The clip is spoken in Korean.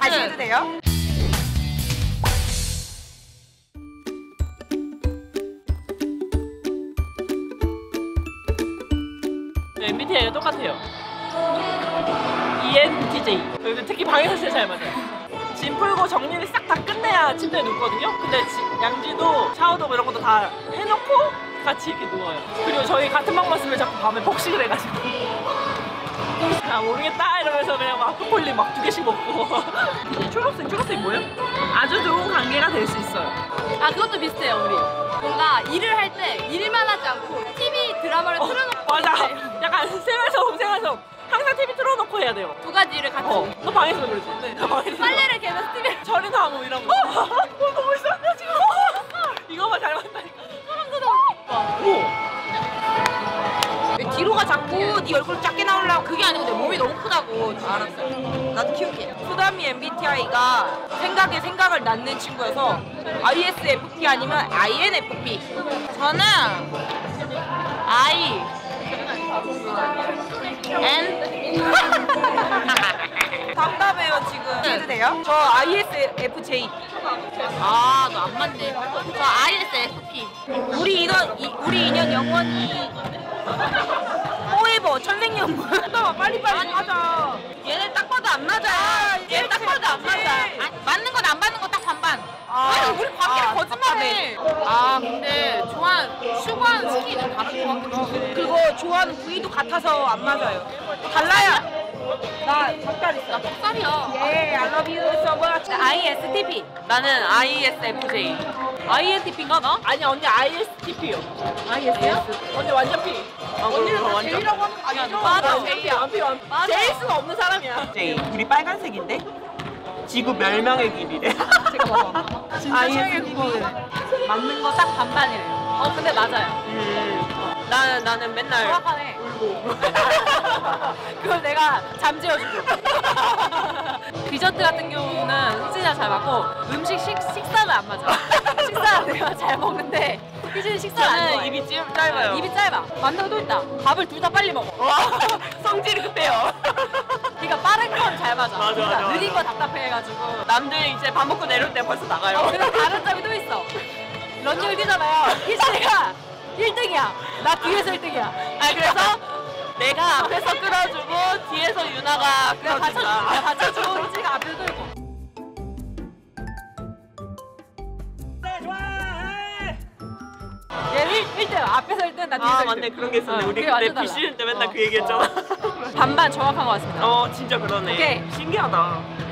다시 해도 돼요? 네, MBTI가 똑같아요. E ENTJ. 특히 방에서 제일 잘 맞아요. 짐 풀고 정리를 싹 다 끝내야 침대에 눕거든요. 근데 지- 양지도 샤워도 뭐 이런 것도 다 해놓고 같이 이렇게 누워요. 그리고 저희 같은 방만 쓰면 자꾸 밤에 폭식을 해가지고. 아 모르겠다 이러면서 그냥 막 초콜릿 막두 개씩 먹고. 초록색 초록색 뭐예요? 아주 좋은 관계가 될 수 있어요. 아 그것도 비슷해요 우리 뭔가 일을 할 때 일만 하지 않고 TV 드라마를 어, 틀어놓고 맞아. 약간 생활섬 생활섬 항상 TV 틀어놓고 해야 돼요. 두 가지 일을 같이 어, 너 방에서 그러지? 네, 나 방에서. 빨래를 개면서 TV를 절이나무 이런 거. 어, 너무 이상해 지금. 이거만 잘 맞다니까. 소름 돋아 오. 왜 뒤로가 자꾸 네 얼굴 작게 나오려고 그게 아니고 내 몸이 너무 크다고 알았어 나도 키울게. 수담이 MBTI가 생각에 생각을 낳는 친구여서 ISFP 아니면 INFP 저는 I N 답답해요 지금. 해도 돼요? 저 ISFJ 아 너 안 맞네. 저 ISFP 우리 인연 이, 우리 인연 영원히 포에버 천생연분. 잠깐만 빨리빨리. 하자 얘네 딱 봐도 안 맞아. 얘네 딱 봐도 안 맞아. 아니, 맞는 건 안 맞는 건 딱 반반. 아, 왜 우리 관계를 아, 거짓말해. 아 근데 좋아하는 추구하는 skill이 다른 것 같기도 하고. 그거 좋아하는 부위도 같아서 안 맞아요. 달라요 나 닭다리 있어 나 닭살이야 예, I love you so much ISTP 나는 ISFJ. INTP인가 너? 아니 언니 ISTP요. IS요? 언니 완전 P. 아, 언니는 다 완전. J라고 하는 거 아니죠? 맞아. 나 P 완 P 완. 제일 수가 없는 사람이야. J. 우리 빨간색인데 지구 멸망의 길이래. 봐봐 ISTP. 맞는 거 딱 반반이래요 어 근데 맞아요 음. 나는 나는 맨날 정확하네 울고. 그걸 내가 잠재워주고 디저트 같은 경우는 희진이랑 잘 맞고 음식 식, 식사는 안 맞아. 식사는 내가 잘 먹는데 희진이 식사를 안 저는 입이 찜 짧아요. 입이 짧아. 거또 있다. 밥을 둘 다 빨리 먹어. 와 성질이 급해요. 그러니까 빠른 건 잘 맞아. 맞아, 그러니까 맞아, 느린 거 답답해가지고. 남들 이제 밥 먹고 내려올 때 벌써 나가요. 그리고 다른 점이 또 있어. 런닝을 뛰잖아요. 희진이가 1등이야 나 뒤에서 1등이야 아 그래서 내가 앞에서 끌어주고 뒤에서 유나가 내가 받쳐주고 내가 끌어준다. 받쳐주고 희진이가 앞에서 끌고 얘 1, 1등 앞에서 1등 나 뒤에서 아 1등 맞네 그런 게 있었네. 어, 우리 그게 그때 완전 비 달라. 쉬는 때 맨날 어. 그 얘기했잖아. 반반 정확한 것 같습니다 어 진짜 그러네. 오케이. 신기하다.